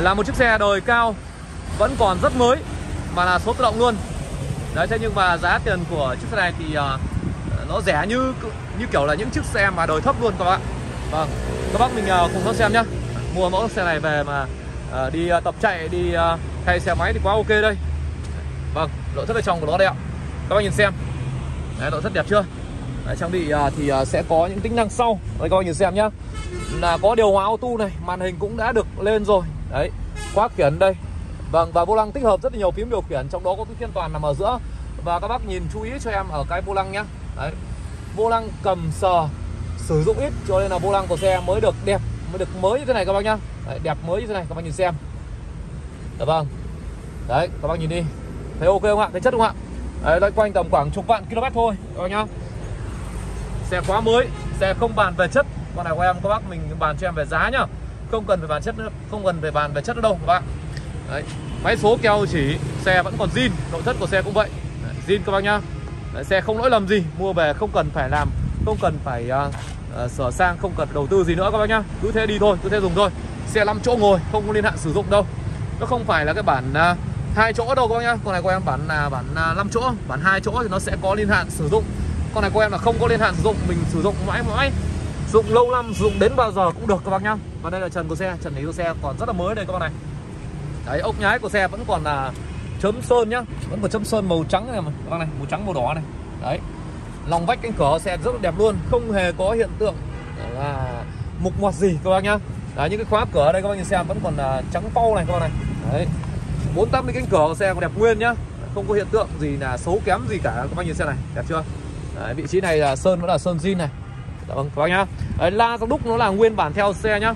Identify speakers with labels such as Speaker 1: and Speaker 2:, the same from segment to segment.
Speaker 1: là một chiếc xe đời cao vẫn còn rất mới mà là số tự động luôn. Đấy thế nhưng mà giá tiền của chiếc xe này thì uh, nó rẻ như như kiểu là những chiếc xe mà đời thấp luôn các bạn vâng các bác mình uh, cùng nó xem nhá. Mua mẫu xe này về mà uh, đi uh, tập chạy đi uh, thay xe máy thì quá ok đây. Vâng nội thất ở trong của nó đây ạ. Các bác nhìn xem. Đấy, nội thất đẹp chưa? Đấy, trang bị uh, thì uh, sẽ có những tính năng sau. Đây các bác nhìn xem nhá. Là có điều hòa auto này màn hình cũng đã được lên rồi đấy khóa khiển đây. Vâng và vô lăng tích hợp rất là nhiều phím điều khiển trong đó có túi thiên toàn nằm ở giữa. Và các bác nhìn chú ý cho em ở cái vô lăng nhá. Đấy vô lăng cầm sờ sử dụng ít cho nên là vô lăng của xe mới được đẹp mới được mới như thế này các bác nhá. Đấy, đẹp mới như thế này các bác nhìn xem. Dạ vâng. Đấy các bác nhìn đi. Thấy ok không ạ? Thấy chất không ạ? Đấy, loanh quanh tầm khoảng chục vạn km thôi các bác nhá. Xe quá mới xe không bàn về chất. Con này của em các bác mình bàn cho em về giá nhá không cần phải bàn chất nữa không cần phải bàn về chất nữa đâu các bạn. đấy máy số keo chỉ xe vẫn còn zin nội thất của xe cũng vậy. Đấy, zin các bác nhá. Đấy, xe không lỗi lầm gì mua về không cần phải làm không cần phải uh, uh, sửa sang không cần đầu tư gì nữa các bác nhá. Cứ thế đi thôi cứ thế dùng thôi. Xe 5 chỗ ngồi không có liên hạn sử dụng đâu. Nó không phải là cái bản uh, hai chỗ đâu các bác nhá. Con này của em bản là bản uh, 5 chỗ bản hai chỗ thì nó sẽ có liên hạn sử dụng. Con này của em là không có liên hạn sử dụng mình sử dụng mãi mãi dụng lâu năm sử dụng đến bao giờ cũng được các bác nhá. Và đây là trần của xe trần lý của xe còn rất là mới đây các bác này. Đấy ốc nhái của xe vẫn còn là chấm sơn nhá. Vẫn còn chấm sơn màu trắng này mà các bác này màu trắng màu đỏ này. Đấy. Lòng vách cánh cửa xe rất là đẹp luôn không hề có hiện tượng là mục ngoặt gì các bác nhá. Đấy những cái khóa cửa đây các bác nhìn xem vẫn còn là trắng phau này các bác này. Đấy. bốn tăm cánh cửa của xe còn đẹp nguyên nhá. Không có hiện tượng gì là xấu kém gì cả các bác nhìn xe này đẹp chưa? Đấy, vị trí này là sơn vẫn là sơn zin này. Dạ vâng các bác nhá. Đấy, La răng đúc nó là nguyên bản theo xe nhá.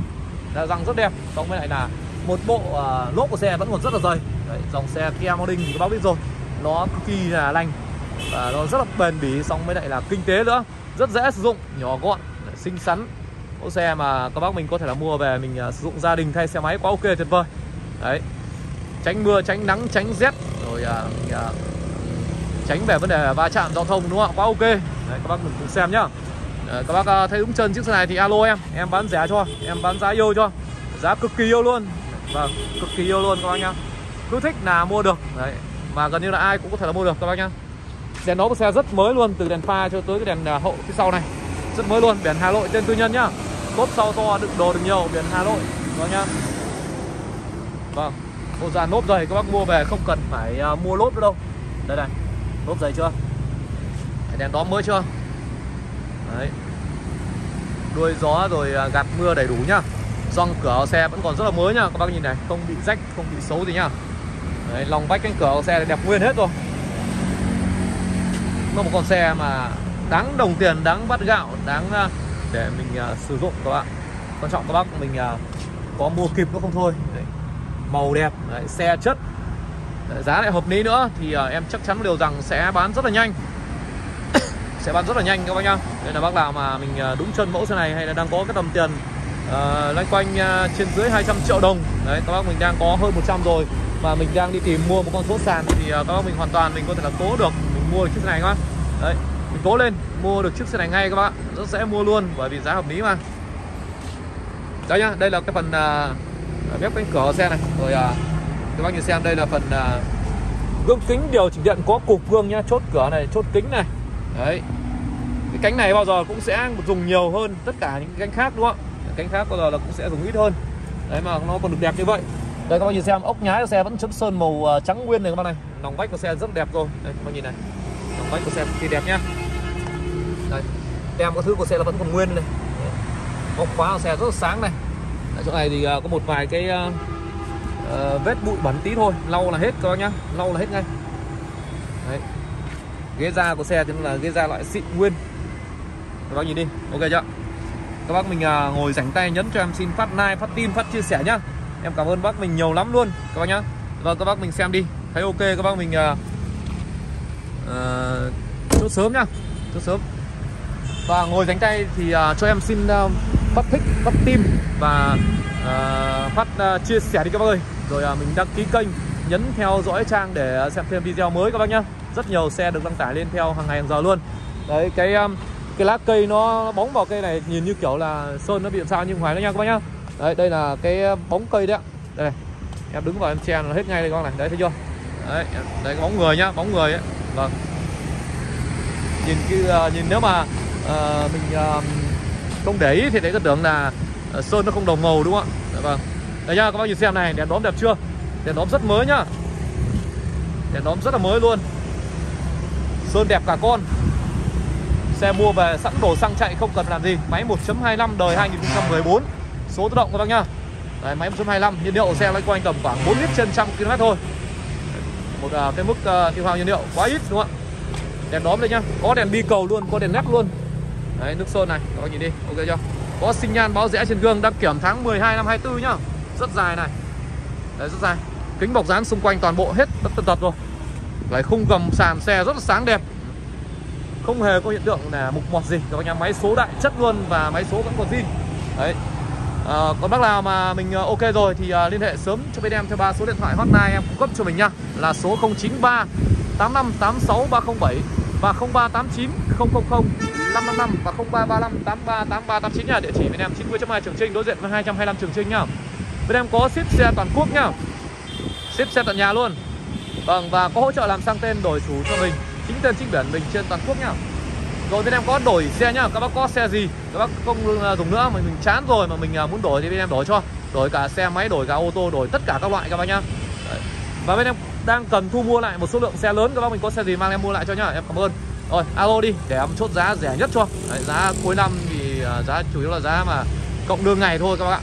Speaker 1: Là răng rất đẹp Xong với lại là một bộ uh, lốp của xe vẫn còn rất là dày. Đấy, Dòng xe Kia Morning thì các bác biết rồi. Nó cực kỳ là lành Và nó rất là bền bỉ Xong với lại là kinh tế nữa. Rất dễ sử dụng, nhỏ gọn, xinh xắn. Mẫu xe mà các bác mình có thể là mua về Mình uh, sử dụng gia đình thay xe máy quá ok tuyệt vời. Đấy. Tránh mưa, tránh nắng, tránh rét Rồi uh, mình, uh, tránh về vấn đề va chạm giao thông đúng không ạ? Quá ok. Đấy, các bác mình cùng xem nhá. Đấy, các bác ờ, thấy đúng chân chiếc xe này thì alo em. Em bán rẻ cho em bán giá yêu cho. Giá cực kỳ yêu luôn. Vâng cực kỳ yêu luôn các bác nhá. Cứ thích là mua được. Đấy mà gần như là ai cũng có thể là mua được các bác nhá. Đèn đó của xe rất mới luôn từ đèn pha cho tới cái đèn ờ, hậu phía sau này. Rất mới luôn biển Hà Nội tên tư nhân nhá. Cốp sau to đựng đồ được nhiều biển Hà Nội. Các bác nhá. Vâng bộ dàn lốp dày các bác mua về không cần phải mua lốp nữa đâu. Đây này lốp dày chưa? Đèn đó mới chưa? Đấy. Đuôi gió rồi à, gạt mưa đầy đủ nhá. Gioăng cửa xe vẫn còn rất là mới nhá. Các bác nhìn này không bị rách không bị xấu gì nhá. Đấy, lòng vách cánh cửa xe đẹp nguyên hết rồi. Nó một con xe mà đáng đồng tiền đáng bắt gạo đáng à, để mình uh, sử dụng các bạn. Quan trọng các bác mình uh, có mua kịp nó không thôi. Đấy. màu đẹp Đấy, xe chất. Đấy, giá lại hợp lý nữa thì uh, em chắc chắn điều rằng sẽ bán rất là nhanh sẽ bán rất là nhanh các bác nhá. Nên là bác nào mà mình à, đúng chân mẫu xe này hay là đang có cái tầm tiền uh, loanh quanh uh, trên dưới 200 triệu đồng. Đấy các bác mình đang có hơn 100 rồi và mình đang đi tìm mua một con số sàn thì uh, các bác mình hoàn toàn mình có thể là cố được. Mình mua được chiếc xe này các đấy mình cố lên mua được chiếc xe này ngay các bác. Rất dễ mua luôn bởi vì giá hợp lý mà. Đó nhá đây là cái phần uh, bếp cánh cửa xe này. Rồi uh, các bác nhìn xem đây là phần uh, gương kính điều chỉnh điện có cục gương nhá chốt cửa này chốt kính này đấy. Cái cánh này bao giờ cũng sẽ dùng nhiều hơn tất cả những cánh khác đúng không? Cánh khác bao giờ là cũng sẽ dùng ít hơn. Đấy mà nó còn được đẹp như vậy. Đây các bạn nhìn xem ốc nhái của xe vẫn chấm sơn màu à, trắng nguyên này các bạn này. Nòng vách của xe rất đẹp rồi. Đây các bạn nhìn này. Nòng vách của xe cực kỳ đẹp nhá. Đây tem các thứ của xe là vẫn còn nguyên này. Ốc khóa của xe rất là sáng này. Ở chỗ này thì à, có một vài cái uh, vết bụi bẩn tí thôi. Lau là hết các bác nhá. Lau là hết ngay ghế da của xe thì là ghế da loại xịn nguyên. Các bác nhìn đi ok chưa? Các bác mình à, ngồi rảnh tay nhấn cho em xin phát like phát tin phát chia sẻ nhá. Em cảm ơn bác mình nhiều lắm luôn các bác nhá. Và các bác mình xem đi thấy ok các bác mình uh, uh, chốt sớm nhá chốt sớm. Và ngồi rảnh tay thì uh, cho em xin uh, phát thích phát tim và uh, phát uh, chia sẻ đi các bác ơi. Rồi uh, mình đăng ký kênh nhấn theo dõi trang để xem thêm video mới các bác nhá rất nhiều xe được đăng tải lên theo hàng ngày hàng giờ luôn. Đấy cái um, cái lá cây nó bóng vào cây này nhìn như kiểu là sơn nó bị làm sao nhưng ngoài nó nha các bác nhá. Đấy đây là cái bóng cây đấy đây này em đứng vào em che nó hết ngay đây con này. Đấy thấy chưa? Đấy đấy cái bóng người nhá bóng người ấy. Vâng. Nhìn cái uh, ờ, nhìn nếu mà uh, mình uh, không để ý thì đấy cái tưởng là uh, sơn nó không đồng màu đúng không ạ? Dạ vâng. Đấy nhá các bác nhìn xem này đèn đóm đẹp chưa? Đèn đóm rất mới nhá. Đèn đóm rất là mới luôn sơn đẹp cả con. Xe mua về sẵn đổ xăng chạy không cần làm gì. Máy 1.25 đời 2014 số tự động các bác nhá. Đấy, máy 1.25 nhiên liệu xe loanh quanh tầm khoảng 4 lít trên 100 km thôi. Một uh, cái mức uh, tiêu hao nhiên liệu quá ít đúng không ạ? Đèn đóm đây nhá. Có đèn bi cầu luôn có đèn nét luôn. Đấy nước sơn này các bác nhìn đi ok chưa? Có sinh nhan báo rẽ trên gương đăng kiểm tháng 12 năm 24 nhá. Rất dài này. Đấy rất dài. Kính bọc dán xung quanh toàn bộ hết tất tật tật rồi lại khung gầm sàn xe rất là sáng đẹp. Không hề có hiện tượng là mục mọt gì. Các bác nhá, máy số đại chất luôn và máy số vẫn còn zin. Đấy. À, còn bác nào mà mình ờ, ok rồi thì uh, liên hệ sớm cho bên em theo ba số điện thoại hotline em cung cấp cho mình nha là số 093 8586 307 và 0389 000 555 và 0335 83 8389 nha địa chỉ bên em 90.2 Trường Trinh đối diện với 225 Trường Trinh nhá. Bên em có ship xe toàn quốc nhá. Ship xe tận nhà luôn vâng và có hỗ trợ làm sang tên đổi chủ cho mình. Chính tên chính biển mình trên toàn quốc nhá. Rồi bên em có đổi xe nhá. Các bác có xe gì? Các bác không à, dùng nữa. Mà mình chán rồi mà mình à, muốn đổi thì bên em đổi cho. Đổi cả xe máy đổi cả ô tô đổi tất cả các loại các bác nhá. Đấy. và bên em đang cần thu mua lại một số lượng xe lớn. Các bác mình có xe gì mang em mua lại cho nhá. Em cảm ơn. Rồi alo đi để em chốt giá rẻ nhất cho. Đấy, giá cuối năm thì à, giá chủ yếu là giá mà cộng đường ngày thôi các bác ạ.